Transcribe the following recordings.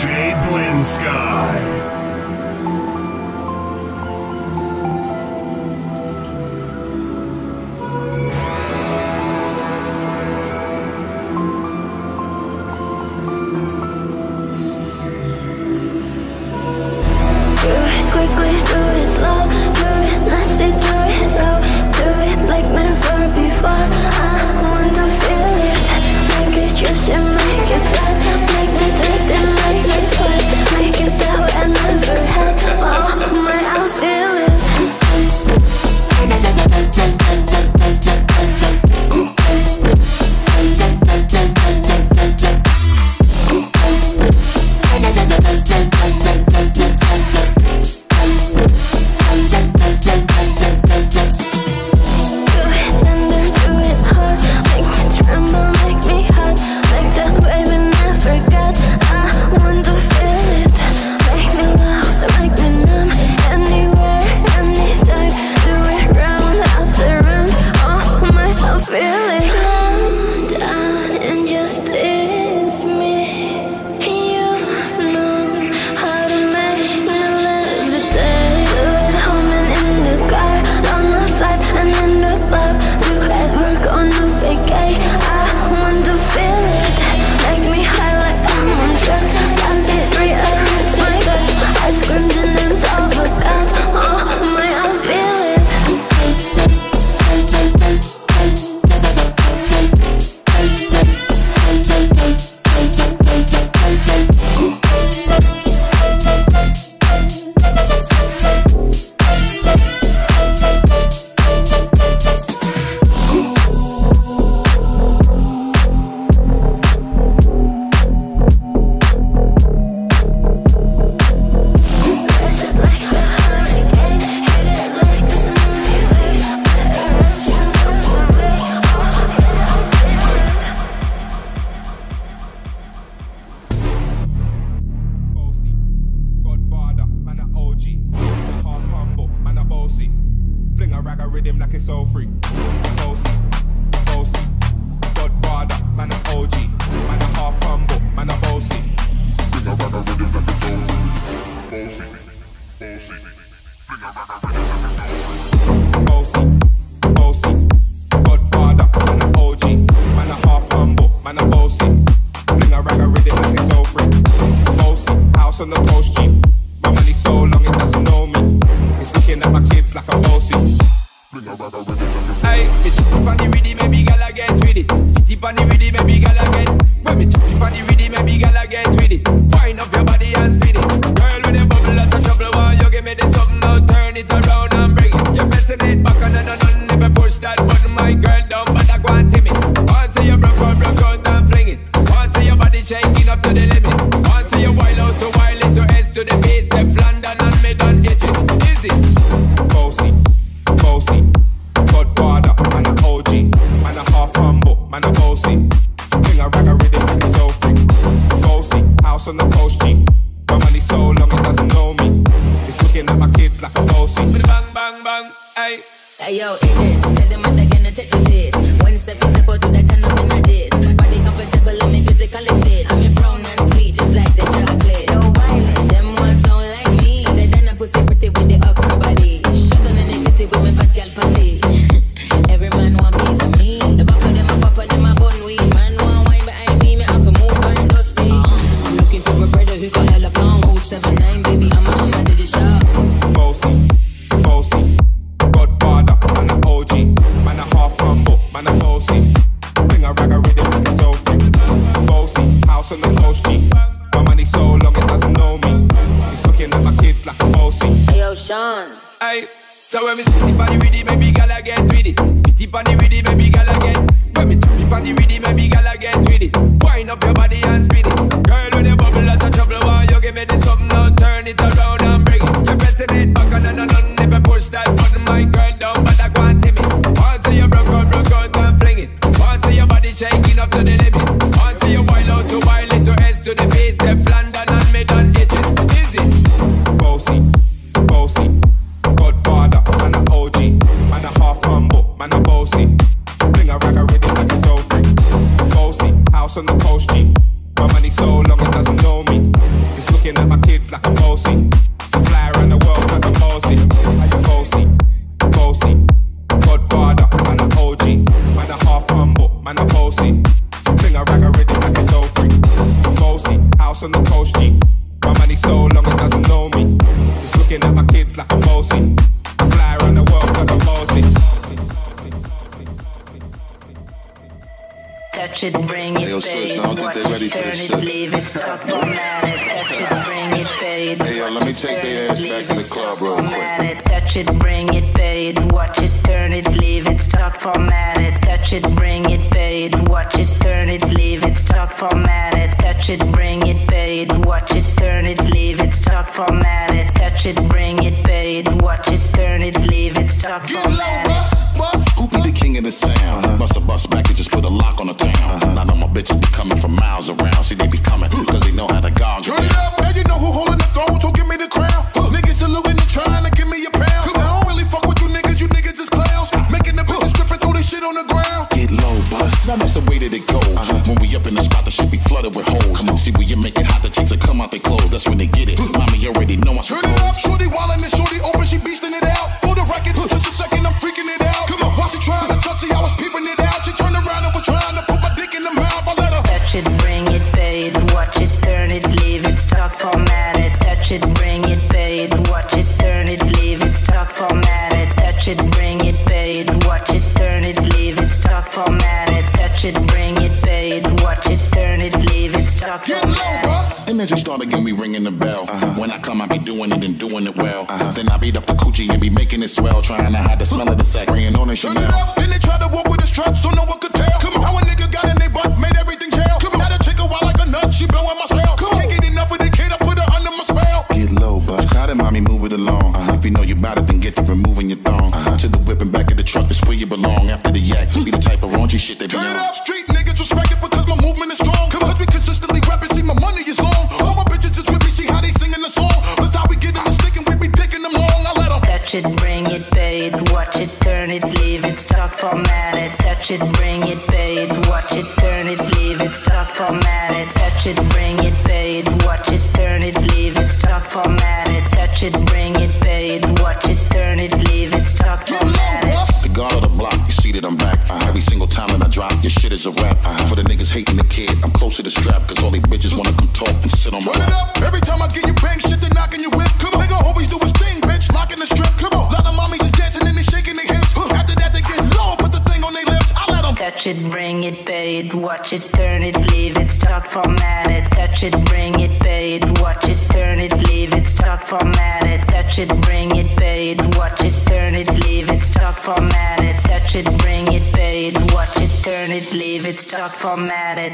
DJ Blendsky. rag a rhythm like it's all free. Bossy, bossy, Godfather, man a OG, man a half humble, man a bossy. Bring a rag a rhythm like it's all free. Bossy, bossy, bring a rag a rhythm like it's all free. Godfather, man a OG, man a half humble, man a. Bring a rag a rhythm like it's all free. House on the coast, G. Hey. Yo, it is. Tell them what take the step step out to turn up in a. Body comfortable me physically fit. I'm in brown and sweet, just like the chocolate. it around and bring it. You're pressing it back and on and on. Never push that button, my girl down, but I can't tame it. Once you broke out, broke out and fling it. Once your body shaking up to the limit. Once you wild out to wild it to S to the base, step London and mid on it. Is it bossy, bossy, Godfather man a OG, man a half humble, man a bossy. Bring a rag a rhythm like a soul free. Bossy, house on the coast, G. My money so long it doesn't know me. It's looking at my like a bossy. I fly around the world cause I'm bossy. Are you bossy? Bossy. Godfather, man, I'm OG. Man, I'm half humble, man, I'm bossy. Fling a rag a rhythm like it's so free. I'm bossy, house on the coast, G. My money so long it doesn't know me. Just looking at my kids like I'm bossy. I fly around the world cause I'm bossy. touch it, bring it, babe. Sis, I Turn it, leave it, stop for a minute. Touch it, bring it, played. Hey, yo, let me take their ass back to the club real quick. It, touch it, bring it, pay it, watch it, turn it, leave it, start formatted. Touch it, bring it, pay it, watch it, turn it, leave it, start formatted. Touch it, bring it, pay it, watch it, turn it, leave it, start formatted. Touch it, bring it, pay it, watch it, turn it, leave it, start formatted. be the king of the sound. Uh-huh. Bust a bus back and just put a lock on the town. Uh-huh. Not on my bitches be coming from miles around. See, they be coming because they know how to gong. Turn it up. See when you make it hot, the chicks will come out they close. That's when they get it. Mommy already know I'm so it up, shooting while I'm as you start again, we ringing the bell. Uh-huh. When I come, I be doing it and doing it well. Uh-huh. Then I beat up the coochie and be making it swell, trying to hide the smell of the sex. Spraying on a Chanel. Turn it up, then they try to walk with the strut, so no one could tell. Come on. How a nigga got in their butt, made everything jail. Come on. Now the chick a while like a nut, she blowing my cell. Come on. Can't get enough of the kid, I put her under my spell. Get low, but try to mommy move it along. Uh-huh. If you know you bout it, then get to removing your thong. Uh-huh. To the whip and back of the truck, that's where you belong. After the yak, be the type of raunchy shit they Turn belong. it up, street single time that I drop, your shit is a rap. Uh-huh. For the niggas hating the kid, I'm close to strap, cause all these bitches wanna come talk and sit on my Turn it up, every time I get you bang, shit they knocking your whip. Come on, nigga, always do his thing, bitch, locking the strip. Come on, lot of mommies is dancing and they shaking their hips. After that, they get low, put the thing on their lips. I let them touch it, bring it, pay it, watch it, turn it, leave it, start format it. Touch it, bring it, pay it, watch it, turn it, leave it, start format it. Touch it, bring it, pay it, watch it, turn it, leave it, start format it. Touch it, bring turn it, leave it, stock format it.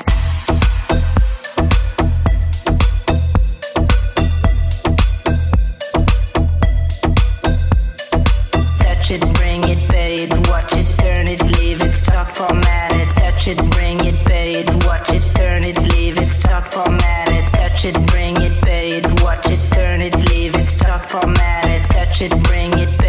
Touch it, bring it, pay it, watch it, turn it, leave it, stock format it. Touch it, bring it, pay it, watch it, turn it, leave it, stock format it. Touch it, bring it, pay it, watch it, turn it, leave it, stock format it. Touch it, bring it,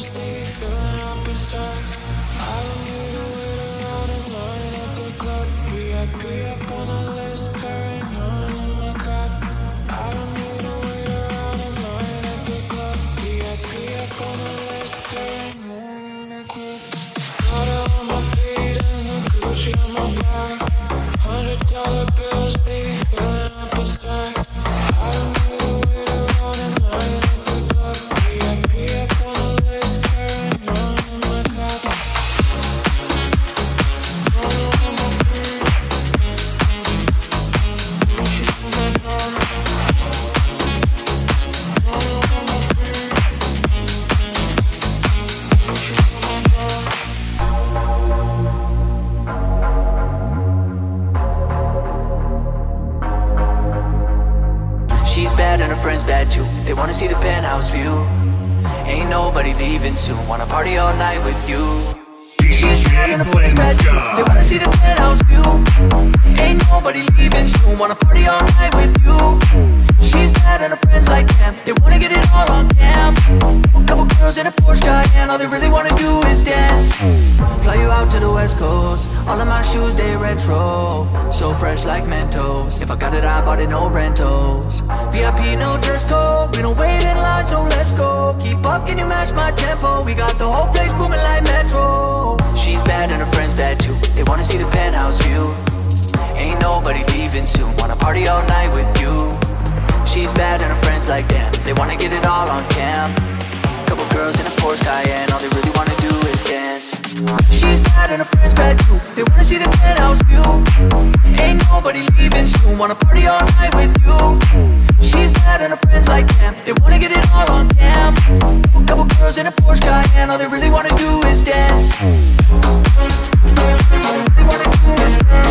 see bad and her friends bad too. They wanna see the penthouse view. Ain't nobody leaving soon. Wanna party all night with you. She's bad and her friends bad too They wanna see the penthouse view. Ain't nobody leaving soon. Wanna party all night with you. She's bad and her friends like them. They wanna get it all on cam A couple girls in a Porsche Cayenne. All they really wanna do is dance. Fly you out to the west coast. All of my shoes, they retro. So fresh like Mentos. If I got it, I bought it, no rentals. VIP, no dress code. We don't wait in line, so let's go. Keep up, can you match my tempo? We got the whole place booming like Metro. She's bad and her friends bad too. They wanna see the penthouse view. Ain't nobody leaving soon. Wanna party all night with you she's bad and her friends like damn They wanna get it all on cam. Couple girls in a Porsche Cayenne All they really wanna do is dance. She's bad and her friends bad too. They wanna see the penthouse view. Ain't nobody leaving soon. Wanna party all night with you. She's bad and her friends like damn They wanna get it all on cam. Couple girls in a Porsche Cayenne All they really wanna do is dance. All they really wanna do is dance.